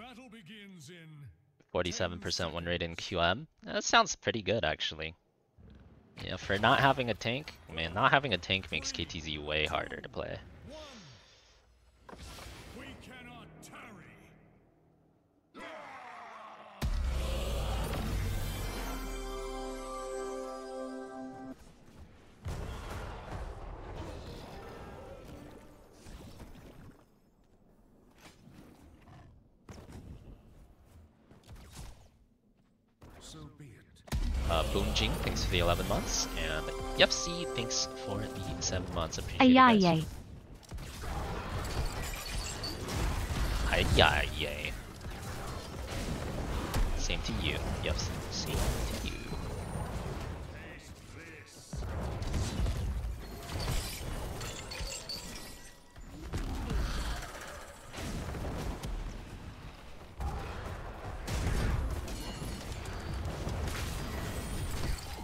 Battle begins in 47% win rate in QM. That sounds pretty good actually. Yeah, for not having a tank, man, not having a tank makes KTZ way harder to play. Uh, Boonjing, thanks for the 11 months, and Yupsi, thanks for the 7 months. Appreciate it, guys. ay. Ay ay yay. Same to you. Yupsi, same to you.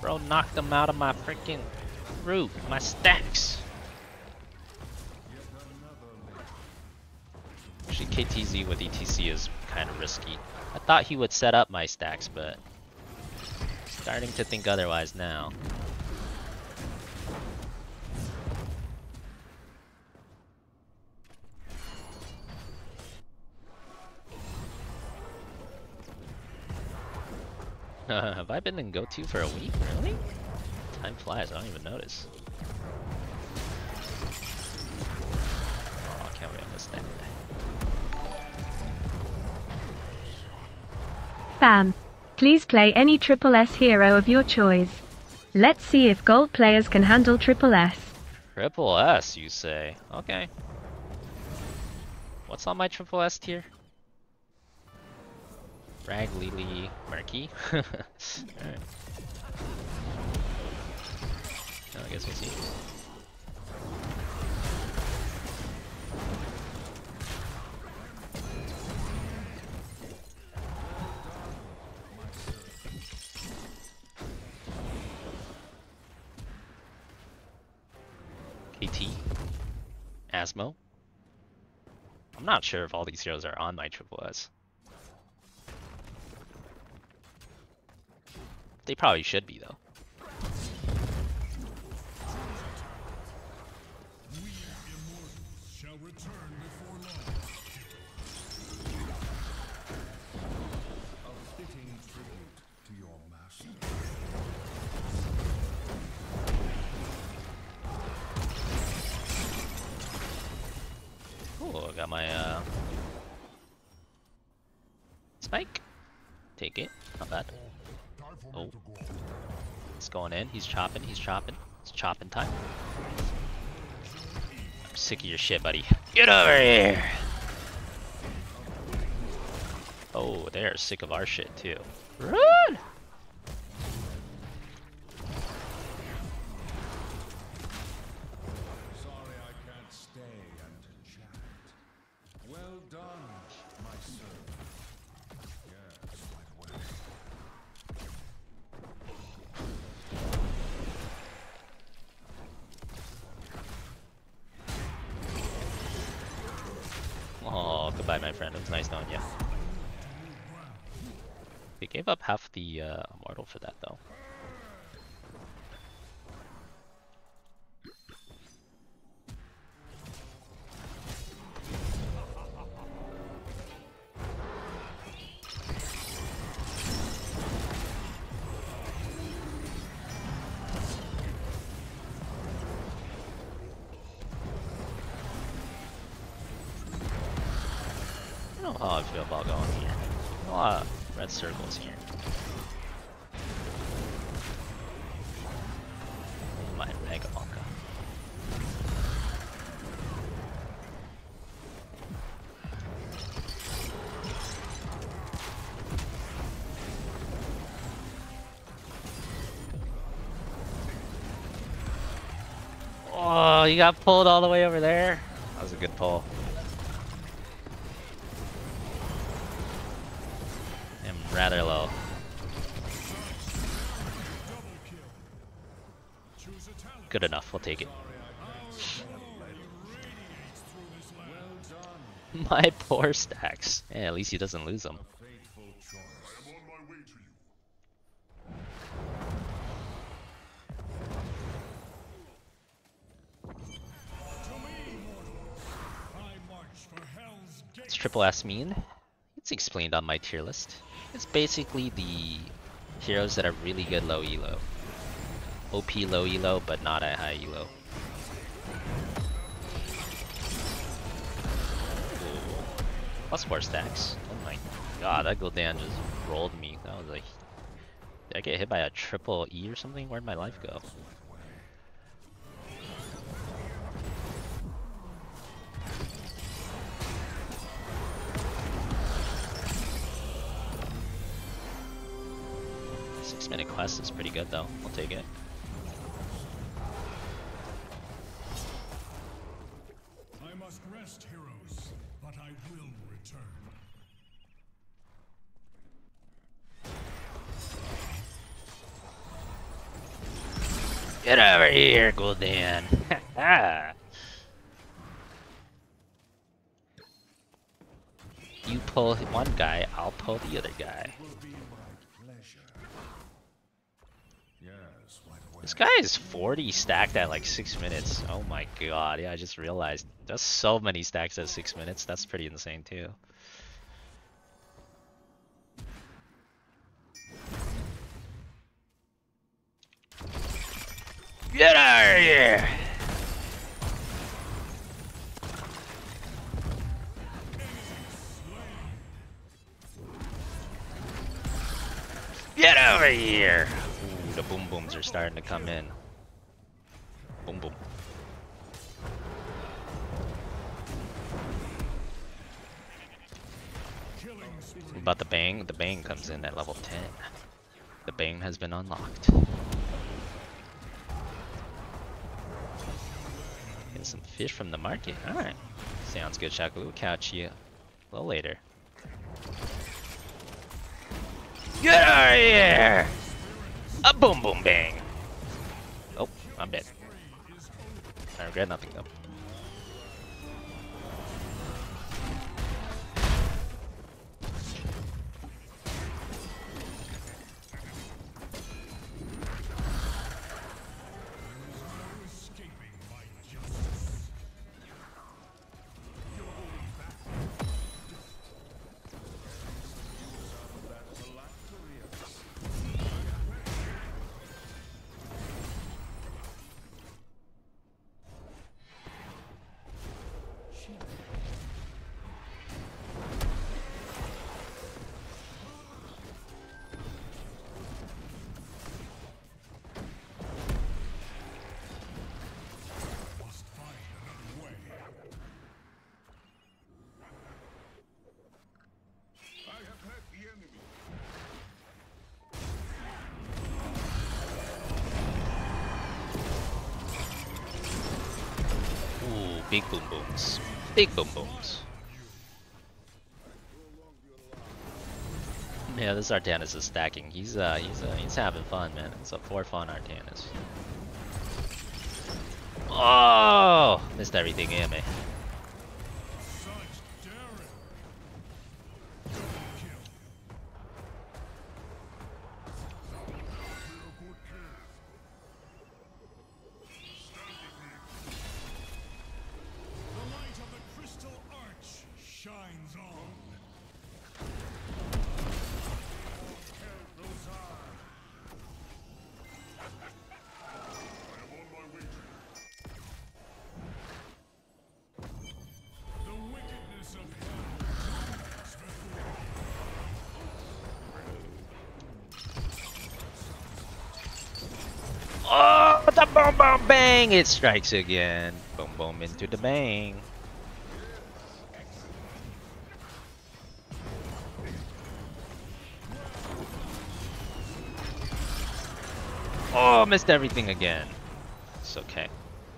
Bro, knocked them out of my freaking roof, my stacks. Actually, KTZ with ETC is kind of risky. I thought he would set up my stacks, but starting to think otherwise now. Have I been in go-to for a week? Really? Time flies, I don't even notice. Oh, can't wait on this thing. Bam. Please play any Triple S hero of your choice. Let's see if gold players can handle Triple S. Triple S, you say? Okay. What's on my triple S tier? Rag, Lily, Murky? Alright. Oh, I guess we'll see. KT. Asmo. I'm not sure if all these heroes are on my triple S. They probably should be though. We immortals shall return before long. A fitting tribute to your master. Cool, I got my uh spike. Take it, not bad. Going in. He's chopping. He's chopping. It's chopping time. I'm sick of your shit, buddy. Get over here. Oh, they're sick of our shit too. Run! Goodbye, my friend. It was nice knowing you. We gave up half the uh, immortal for that, though. Feel about going here. A lot of red circles here. My Mega Monka. Oh, you got pulled all the way over there? That was a good pull. Rather low. Good enough, we'll take it. My poor stacks. Yeah, at least he doesn't lose them. It's triple S mean? It's explained on my tier list. It's basically the heroes that are really good low elo. OP low elo, but not at high elo. Ooh. Plus four stacks. Oh my god, that Gul'dan just rolled me. That was like... Did I get hit by a triple E or something? Where'd my life go? Minute quest is pretty good though. I'll take it. I must rest, heroes, but I will return. Get over here, Gul'dan. you pull one guy, I'll pull the other guy. This guy is 40 stacked at like 6 minutes. Oh my god, yeah, I just realized. That's so many stacks at 6 minutes. That's pretty insane too. Get out of here! Get over here! The boom booms are starting to come in. Boom boom. About the bang? The bang comes in at level 10. The bang has been unlocked. Get some fish from the market. Alright. Sounds good, Shaku. We'll catch you a little later. Get out of here! A boom boom bang! Oh, I'm dead. I regret nothing though. Big boom booms. Big boom booms. Yeah, this Artanis is stacking. He's uh he's uh he's having fun, man. It's a for fun Artanis. Oh, missed everything in me. The boom boom bang! It strikes again. Boom boom into the bang. Oh, missed everything again. It's okay.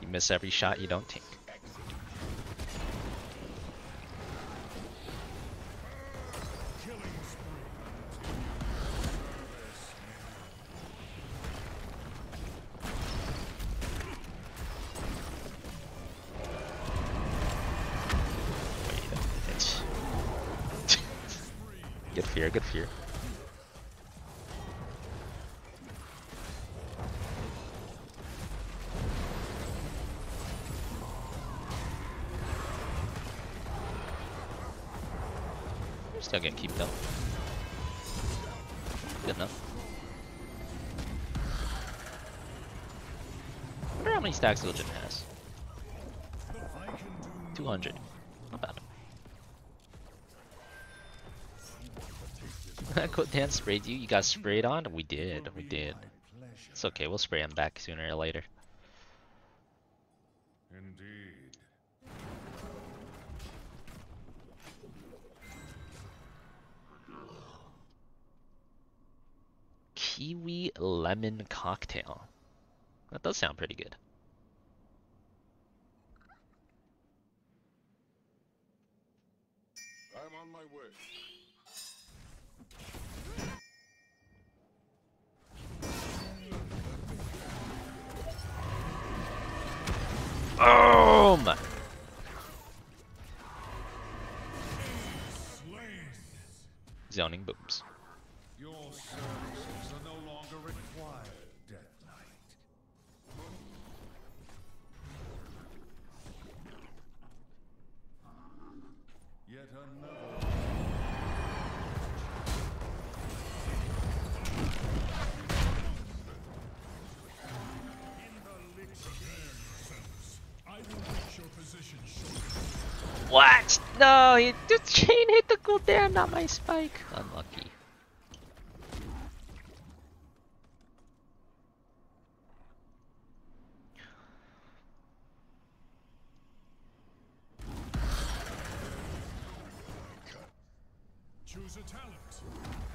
You miss every shot, you don't take. killing spree. Wait a minute. Good fear, good fear. Still getting keep up. Good enough. wonder how many stacks Illidan has. 200. Gul'dan sprayed you. You got sprayed on? We did. We did. It's okay. We'll spray him back sooner or later. Indeed. Kiwi lemon cocktail. That does sound pretty good. I'm on my way. Boom! Zoning booms. Your services are no longer required, Death Knight. Yet another. What? No, he, the chain hit the cooldown, not my spike. Unlucky. Choose a talent.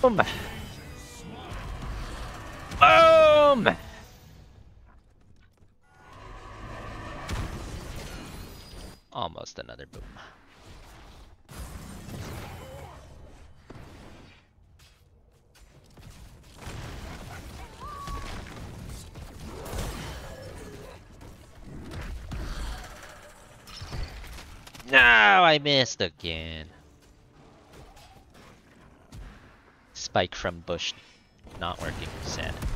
Boom! Boom! Almost another boom. No, I missed again. Spike from bush not working. Sad.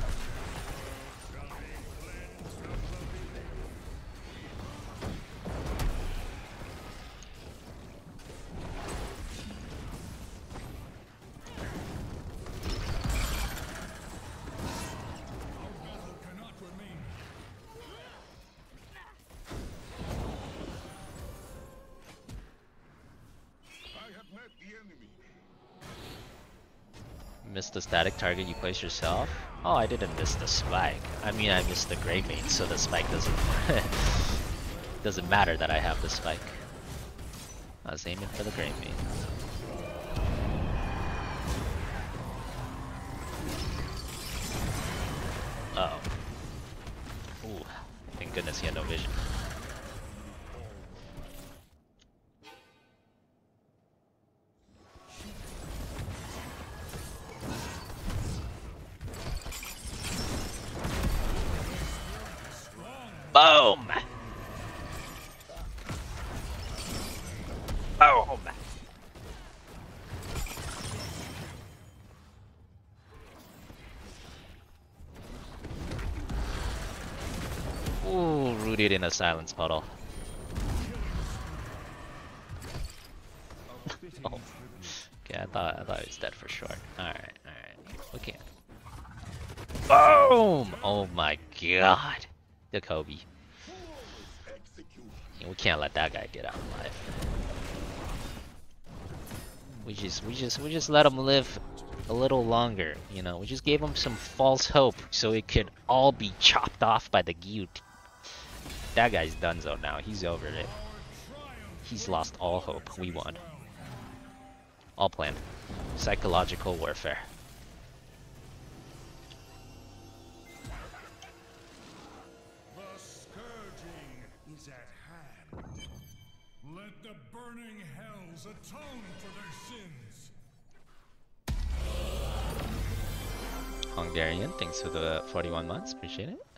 Missed the static target you place yourself? Oh, I didn't miss the spike. I mean, I missed the Greymane, so the spike doesn't doesn't matter that I have the spike. I was aiming for the Greymane. Uh oh. Ooh, thank goodness he had no vision. Ooh, rooted in a silence puddle. oh. Okay, I thought I thought he was dead for sure. Alright, alright. Okay. Boom! Oh my god. The Kobe. We can't let that guy get out alive. We just we just we just let him live a little longer, you know. We just gave him some false hope so it could all be chopped off by the guillotine. That guy's done donezo now. He's over it. He's lost all hope. We won. All planned. Psychological warfare. Let the burning hells atone for their sins. Hungarian, thanks for the 41 months. Appreciate it.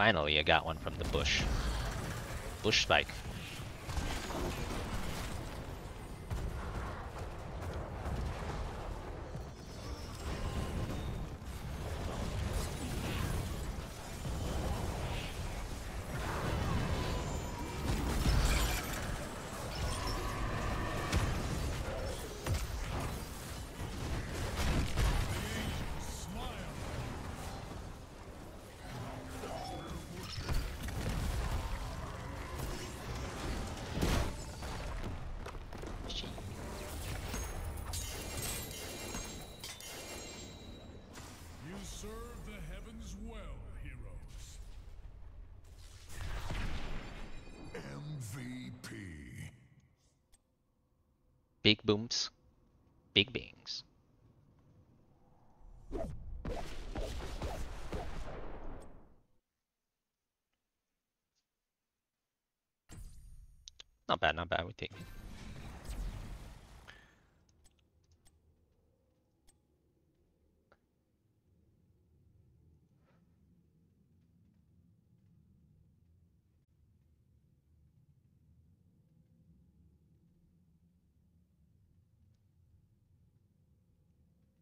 Finally, I got one from the bush. Bush spike. Big booms. Big bangs. Not bad, not bad. We take it.